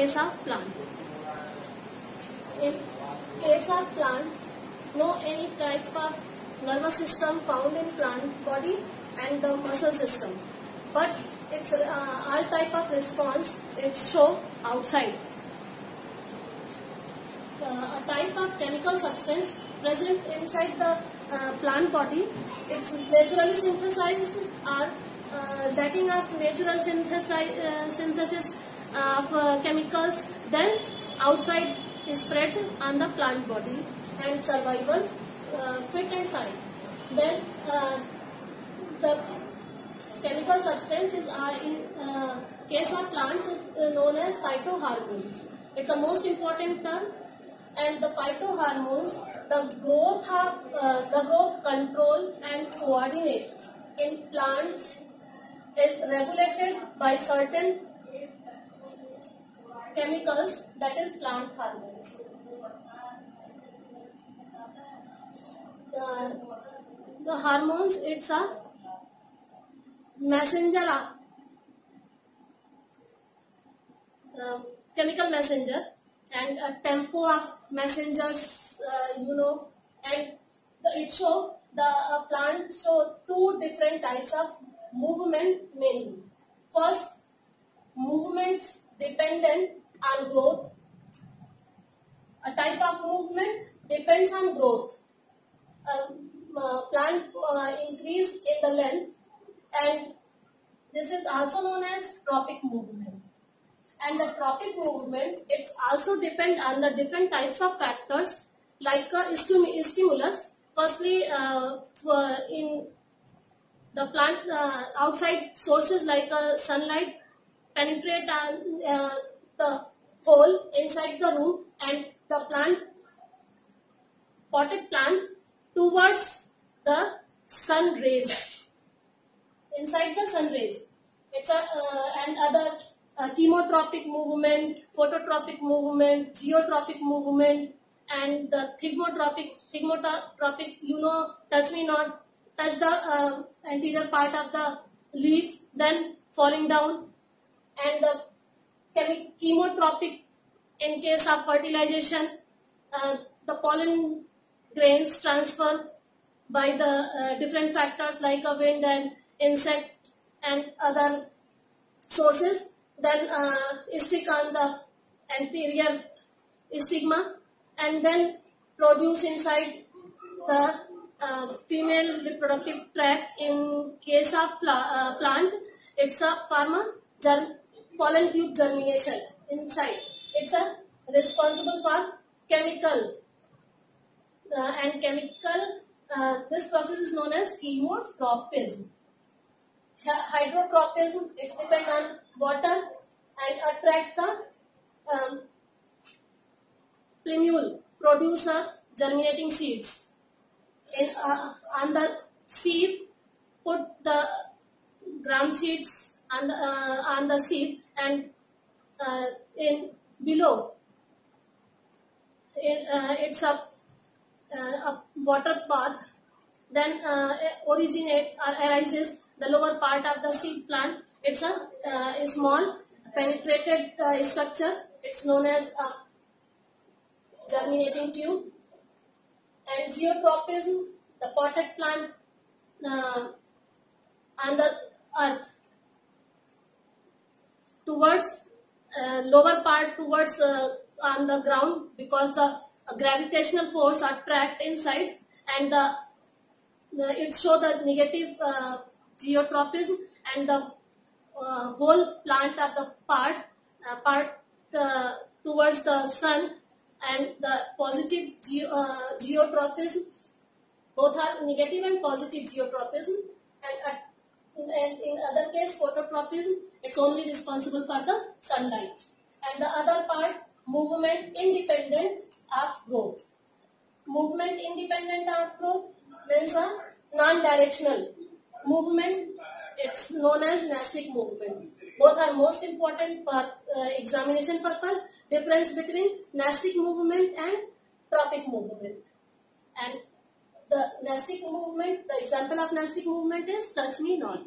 case of plant. In case of plants, no any type of nervous system found in plant body and the muscle system. But it's uh, all type of response it's show outside. Uh, a type of chemical substance present inside the uh, plant body, it's naturally synthesized or uh, lacking of natural synthesi- uh, synthesis uh, chemicals, then outside is spread on the plant body and survival uh, fit and fine. Then uh, the chemical substance is uh, in uh, case of plants is uh, known as phytohormones. It's the most important term and the phytohormones the growth of the growth control and coordinate in plants is regulated by certain chemicals that is plant hormones. The, the hormones it's a messenger uh, chemical messenger and a tempo of messengers uh, you know and the, it show the uh, plant show two different types of movement mainly first movements dependent on growth. A type of movement depends on growth. Um, uh, plant uh, increase in the length and this is also known as tropic movement. And the tropic movement it's also depend on the different types of factors like uh, stimulus. Firstly uh, in the plant uh, outside sources like uh, sunlight penetrate uh, the hole inside the room and the plant potted plant towards the sun rays. Inside the sun rays. It's a uh, and other uh, chemotropic movement, phototropic movement, geotropic movement, and the thigmotropic, thigmotropic, you know, touch me not, touch the uh, anterior part of the leaf, then falling down, and the chemotropic, in case of fertilization, uh, the pollen grains transfer by the uh, different factors like a wind and insect and other sources. Then uh, stick on the anterior stigma and then produce inside the uh, female reproductive tract in case of pla uh, plant. It's a pharma germ pollen tube germination inside. It's a responsible for chemical uh, and chemical uh, this process is known as chemotropism hydrotropism it's depend on water and attract the um, plumule produce germinating seeds. In uh, on the seed put the ground seeds on the, uh, on the seed and uh, in below in, uh, it's a, uh, a water path then uh, originate or arises the lower part of the seed plant. It's a, uh, a small penetrated structure. It's known as a germinating tube. And geotropism, the potted plant uh, the earth towards uh, lower part towards uh, on the ground because the gravitational force are trapped inside and the, it show the negative uh, geotropism and the uh, whole plant of the part uh, part uh, towards the sun and the positive uh, geotropism. Both are negative and positive geotropism and, and in other case phototropism it's only responsible for the sunlight and the other part movement independent of growth movement independent of growth means a non-directional movement, it's known as nastic movement. Both are most important for uh, examination purpose. Difference between nastic movement and tropic movement. The nastic movement, the example of nastic movement is touch me not.